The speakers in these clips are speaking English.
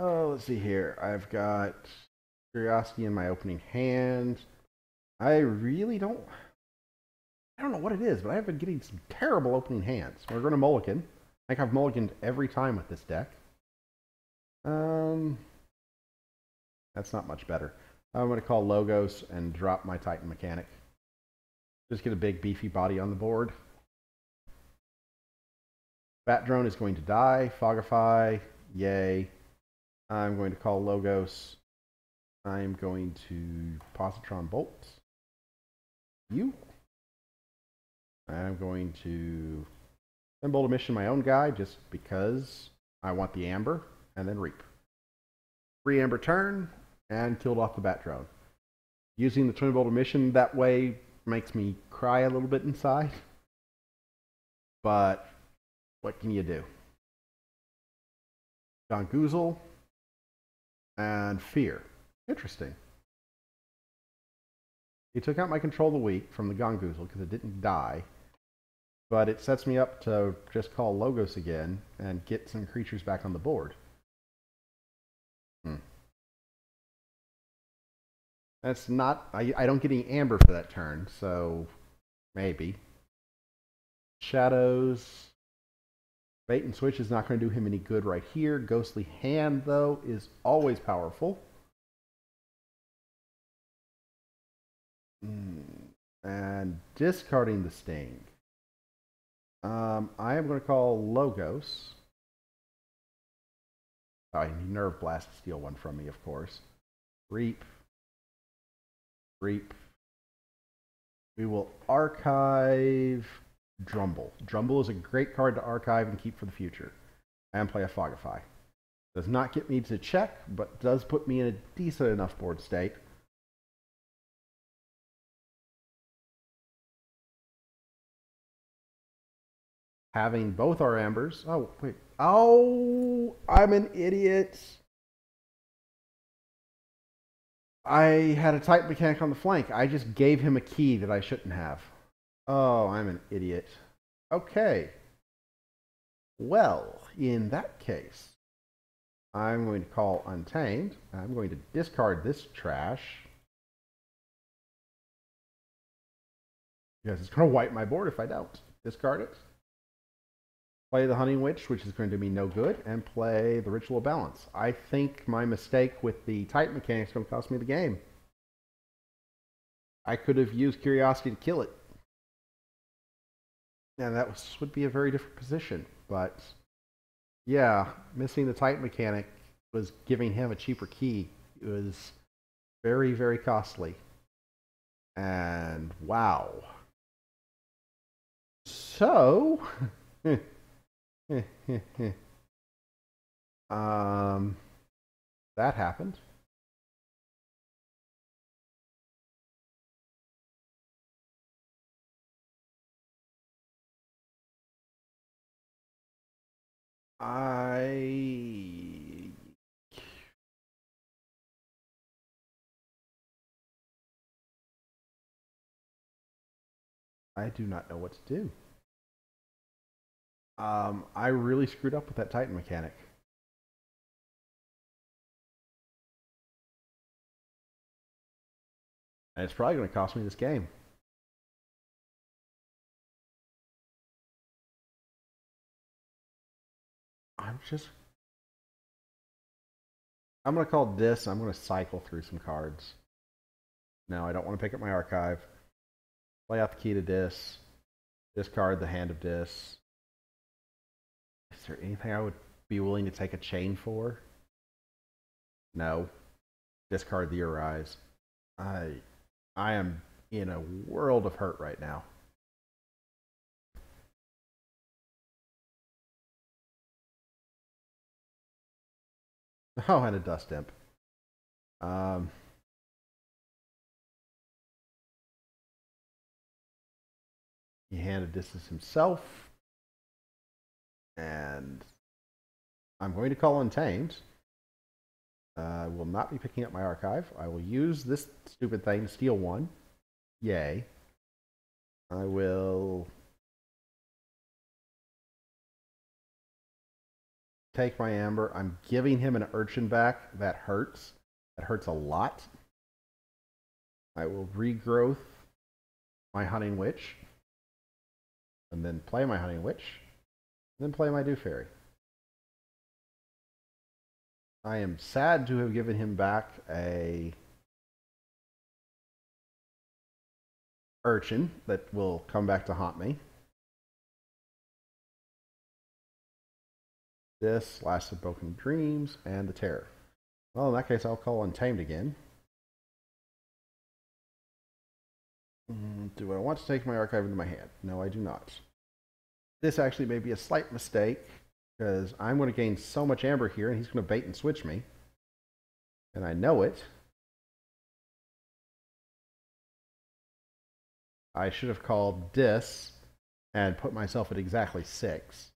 Oh, let's see here. I've got Curiosity in my opening hand. I really don't. I don't know what it is, but I've been getting some terrible opening hands. We're going to mulligan. I think I've mulliganed every time with this deck. Um, that's not much better. I'm going to call Logos and drop my Titan Mechanic. Just get a big beefy body on the board. Bat Drone is going to die. Fogify, yay. I'm going to call Logos. I'm going to Positron Bolt. You. I'm going to Twin Bolt Emission my own guy just because I want the Amber, and then Reap. Free Amber turn, and killed off the Bat Drone. Using the Twin Bolt Emission that way makes me cry a little bit inside. But what can you do? Gongoozle and Fear. Interesting. He took out my Control of the Weak from the Gongoozle because it didn't die. But it sets me up to just call Logos again and get some creatures back on the board. Hmm. That's not. I, I don't get any amber for that turn, so maybe. Shadows. Bait and switch is not going to do him any good right here. Ghostly hand, though, is always powerful. Mm. And discarding the sting. Um, I am going to call Logos. Oh, I need Nerve Blast to steal one from me, of course. Reap. Reap. We will archive Drumble. Drumble is a great card to archive and keep for the future. And play a Fogify. Does not get me to check, but does put me in a decent enough board state. Having both our ambers. Oh, wait. Oh, I'm an idiot. I had a Titan Mechanic on the flank. I just gave him a key that I shouldn't have. Oh, I'm an idiot. Okay. Well, in that case, I'm going to call Untamed. I'm going to discard this trash. Because it's going to wipe my board if I don't. Discard it. Play the Hunting Witch, which is going to be no good, and play the Ritual of Balance. I think my mistake with the Titan mechanic is going to cost me the game. I could have used Curiosity to kill it. And that was, would be a very different position. But yeah, missing the Titan mechanic was giving him a cheaper key. It was very, very costly. And wow. So. um, that happened. I I do not know what to do. Um, I really screwed up with that Titan mechanic. And it's probably going to cost me this game. I'm just... I'm going to call this. I'm going to cycle through some cards. No, I don't want to pick up my archive. Play out the key to this. Discard the hand of this. Is there anything I would be willing to take a chain for? No. Discard the Arise. I I am in a world of hurt right now. Oh, and a dust imp. Um, he handed this as himself. And I'm going to call Untamed. Uh, I will not be picking up my archive. I will use this stupid thing to steal one. Yay. I will take my amber. I'm giving him an urchin back. That hurts. That hurts a lot. I will regrowth my hunting witch. And then play my hunting witch. And then play my dew fairy. I am sad to have given him back a urchin that will come back to haunt me. This, Lash of Broken Dreams, and the Terror. Well, in that case, I'll call Untamed again. Mm, do I want to take my archive into my hand? No, I do not. This actually may be a slight mistake because I'm going to gain so much amber here and he's going to bait and switch me. And I know it. I should have called this and put myself at exactly six.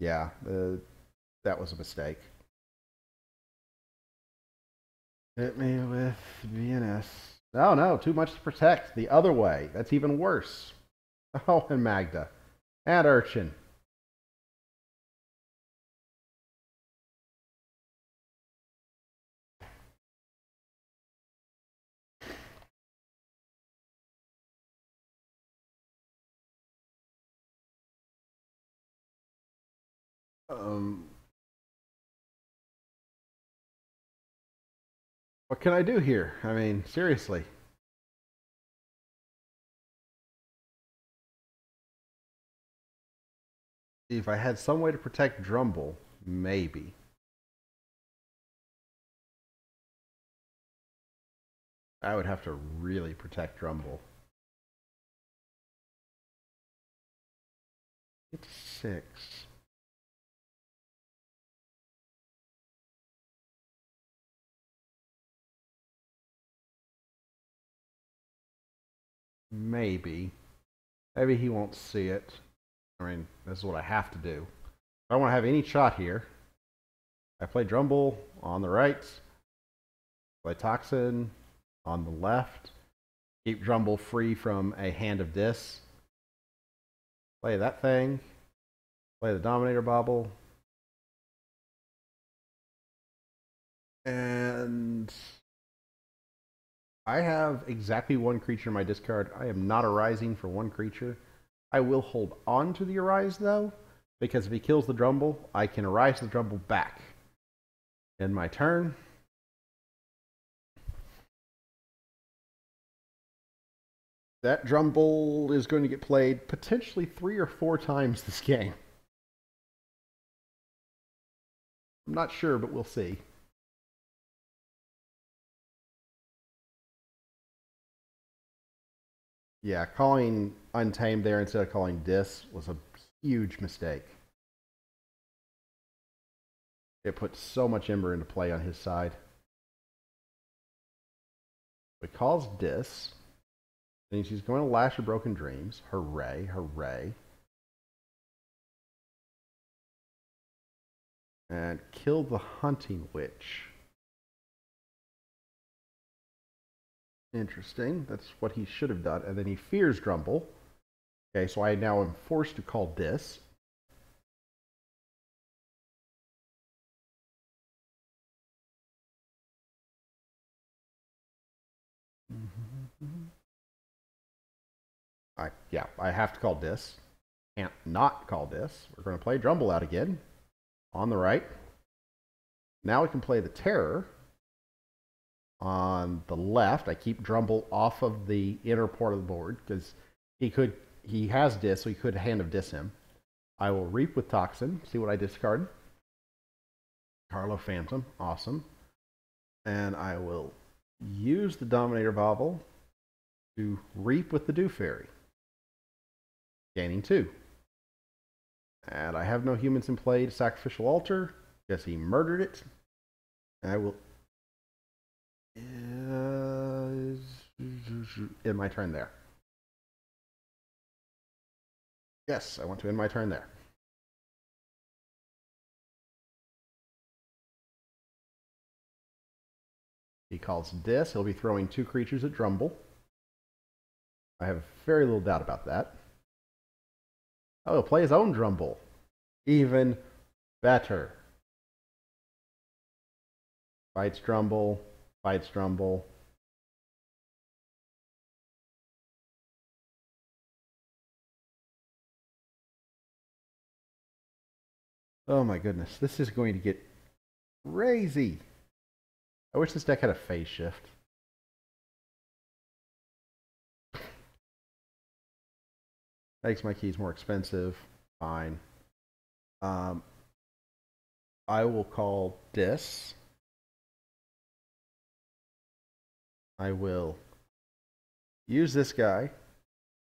Yeah, uh, that was a mistake. Hit me with VNS. No, no, too much to protect. The other way. That's even worse. Oh, and Magda. And Urchin. Um, what can I do here? I mean, seriously. If I had some way to protect Drumble, maybe. I would have to really protect Drumble. It's six. Maybe. Maybe he won't see it. I mean, this is what I have to do. I don't want to have any shot here. I play Drumble on the right. Play Tocsin on the left. Keep Drumble free from a hand of Dis. Play that thing. Play the Dominator Bauble. And I have exactly one creature in my discard. I am not arising for one creature. I will hold on to the arise though, because if he kills the Drumble, I can arise the Drumble back. In my turn. That Drumble is going to get played potentially three or four times this game. I'm not sure, but we'll see. Yeah, calling Untamed there instead of calling Dis was a huge mistake. It put so much Amber into play on his side. It calls Dis. Means he's going to Lash of Broken Dreams. Hooray, hooray. And kill the Hunting Witch. Interesting. That's what he should have done. And then he fears Drumble. Okay, so I now am forced to call this. I, yeah, I have to call this. Can't not call this. We're going to play Drumble out again on the right. Now we can play the Terror on the left. I keep Drumble off of the inner part of the board because he could he has dis, so he could hand of dis him. I will reap with tocsin. See what I discard. Carlo Phantom, awesome. And I will use the Dominator Bauble to reap with the Dew Fairy, gaining two. And I have no humans in play to sacrificial altar because he murdered it. And I will in my turn there. Yes, I want to end my turn there. He calls this. He'll be throwing two creatures at Drumble. I have very little doubt about that. Oh, he'll play his own Drumble. Even better. Fights Drumble, fights Drumble. Oh my goodness, this is going to get crazy. I wish this deck had a phase shift. Makes my keys more expensive. Fine. Um, I will call this. I will use this guy,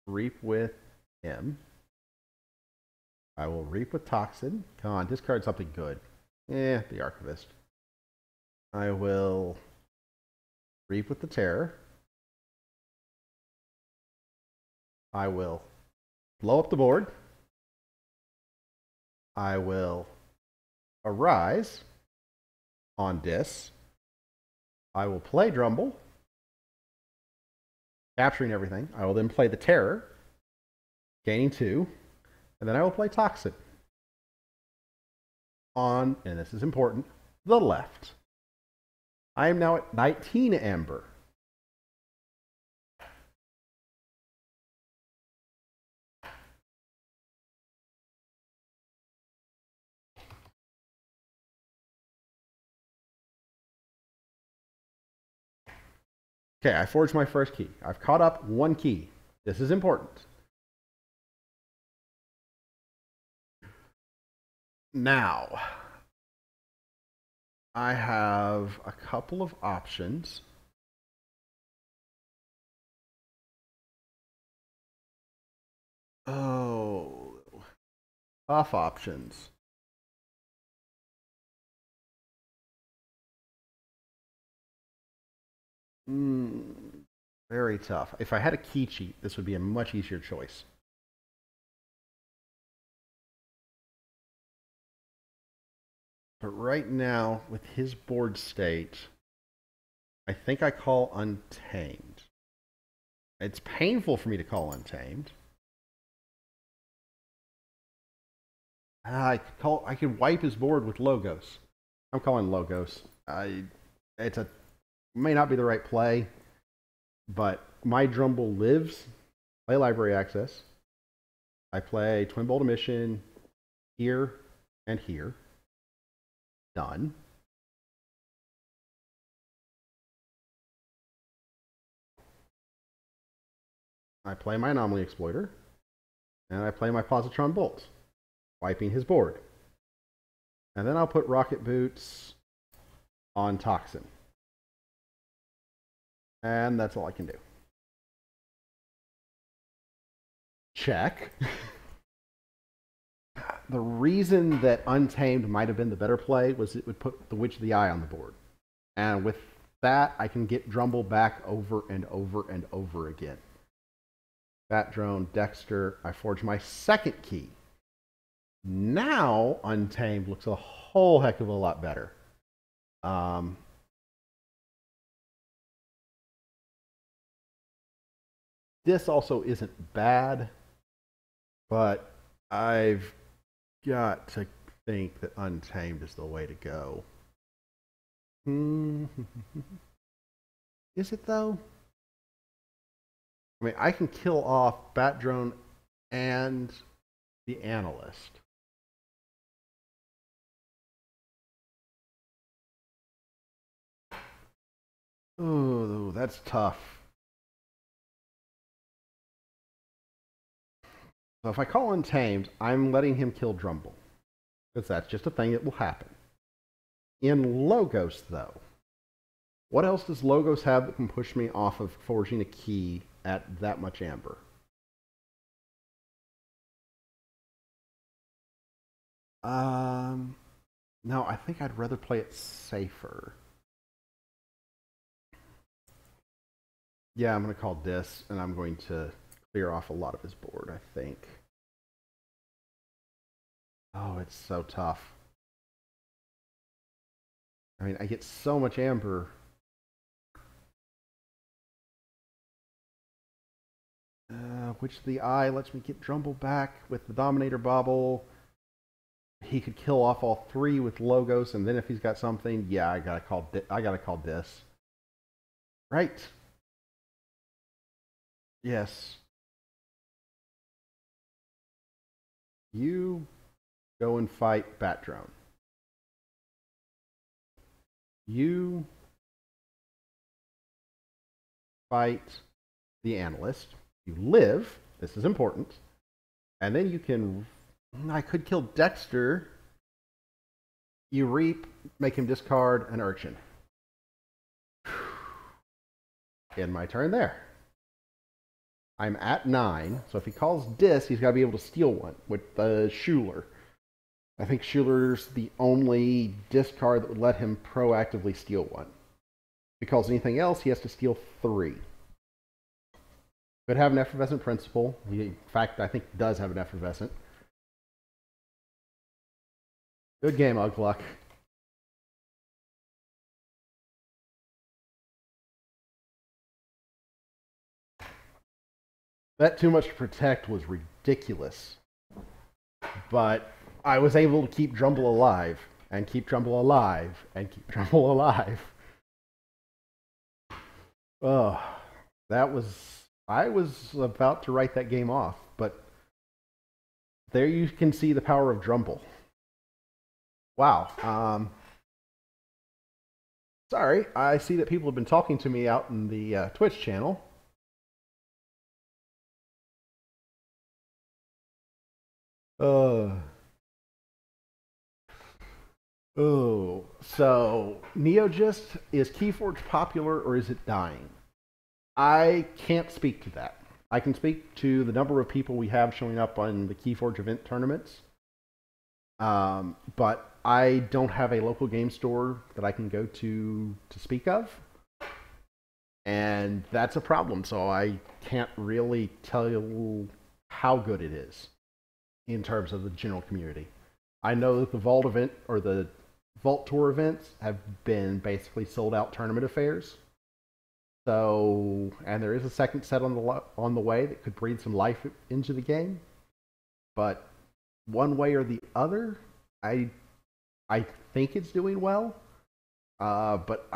reap with him. I will reap with Tocsin. Come on, discard something good. Eh, the Archivist. I will reap with the Terror. I will blow up the board. I will arise on Dis. I will play Drumble, capturing everything. I will then play the Terror, gaining two, and then I will play Tocsin on, and this is important, the left. I am now at 19 Amber. Okay, I forged my first key. I've caught up one key. This is important. Now, I have a couple of options. Oh, tough options. Mm, very tough. If I had a key cheat, this would be a much easier choice. But right now, with his board state, I think I call Untamed. It's painful for me to call Untamed. Ah, I could call. I could wipe his board with Logos. I'm calling Logos. I. It's a may not be the right play, but my Drumble lives. Play Library Access. I play Twin Bolt Emission here and here. Done. I play my Anomaly Exploiter, and I play my Positron Bolt, wiping his board. And then I'll put Rocket Boots on Tocsin. And that's all I can do. Check. the reason that Untamed might have been the better play was it would put the Witch of the Eye on the board. And with that, I can get Drumble back over and over and over again. Bat Drone, Dextre, I forge my second key. Now, Untamed looks a whole heck of a lot better. Um, This also isn't bad, but I've got to think that Untamed is the way to go. Hmm. Is it though? I mean, I can kill off Bat Drone and the Analyst. Oh, that's tough. So if I call Untamed, I'm letting him kill Drumble. Because that's just a thing that will happen. In Logos, though, what else does Logos have that can push me off of forging a key at that much amber? Um, no, I think I'd rather play it safer. Yeah, I'm going to call this, and I'm going to clear off a lot of his board, I think. Oh, it's so tough. I mean, I get so much amber Uh, which the eye lets me get Drumble back with the Dominator Bauble. He could kill off all three with Logos, and then if he's got something, yeah, I gotta call. I gotta call this. Right. Yes. You go and fight Bat Drone. You fight the analyst. You live. This is important. And then you can. I could kill Dextre. You reap, make him discard an urchin. In my turn there. I'm at nine, so if he calls Dis, he's got to be able to steal one with the uh, Shooler. I think Shooler's the only discard that would let him proactively steal one. Because anything else, he has to steal three. Could have an effervescent principle. He, in fact, I think does have an effervescent. Good game, Ugluk. That too much to protect was ridiculous. But I was able to keep Drumble alive, and keep Drumble alive, and keep Drumble alive. Oh, that was. I was about to write that game off, but there you can see the power of Drumble. Wow. Um, sorry, I see that people have been talking to me out in the uh, Twitch channel. Uh. Oh, so Neogist is Keyforge popular or is it dying? I can't speak to that. I can speak to the number of people we have showing up on the Keyforge event tournaments, um, but I don't have a local game store that I can go to to speak of, and that's a problem. So I can't really tell you how good it is in terms of the general community. I know that the Vault event or the Vault Tour events have been basically sold out tournament affairs. So, and there is a second set on the on the way that could breathe some life into the game. But one way or the other, I I think it's doing well. Uh, but I